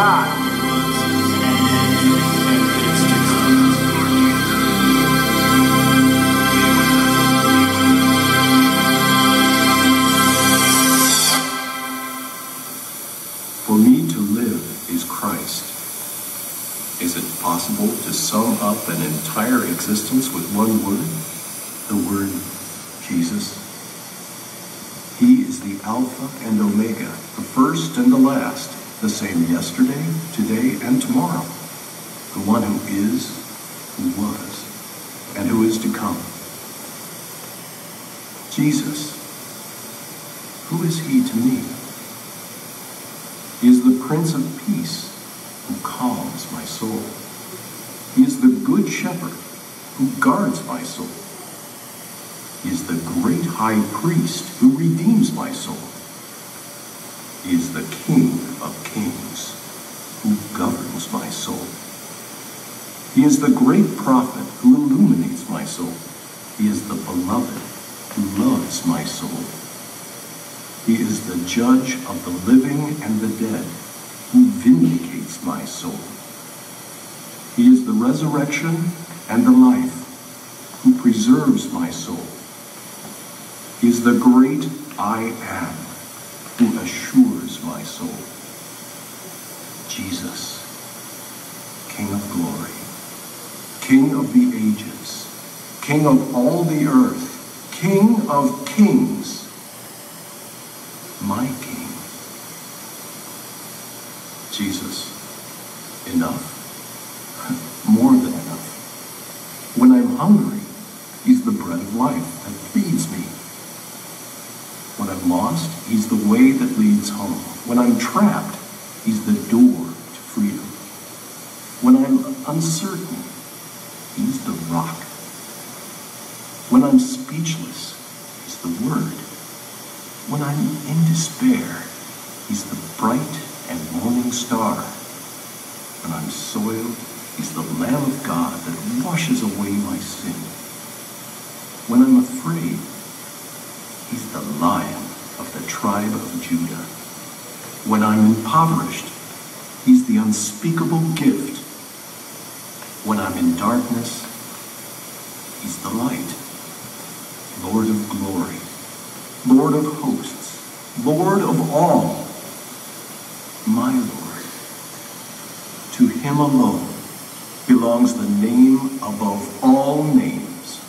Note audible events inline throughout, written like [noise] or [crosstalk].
God. For me to live is Christ. Is it possible to sum up an entire existence with one word? The word Jesus. He is the Alpha and Omega, the first and the last, the same yesterday, today, and tomorrow. The one who is, who was, and who is to come. Jesus. Who is he to me? He is the Prince of Peace who calms my soul. He is the Good Shepherd who guards my soul. He is the great high priest who redeems my soul. Is the King of kings who governs my soul. He is the great prophet who illuminates my soul. He is the beloved who loves my soul. He is the judge of the living and the dead who vindicates my soul. He is the resurrection and the life who preserves my soul. He is the great I am who assures my soul. Jesus, King of glory, King of the ages, King of all the earth, King of kings, my King. Jesus, enough, [laughs] more than enough. When I'm hungry, He's the bread of life that feeds me. I'm lost, He's the way that leads home. When I'm trapped, He's the door to freedom. When I'm uncertain, He's the rock. When I'm speechless, He's the word. When I'm in despair, He's the bright and morning star. When I'm soiled, He's the Lamb of God that washes away my sin. When I'm afraid, the Lion of the tribe of Judah. When I'm impoverished, He's the unspeakable gift. When I'm in darkness, He's the light. Lord of glory, Lord of hosts, Lord of all, my Lord. To him alone belongs the name above all names.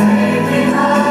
Baby,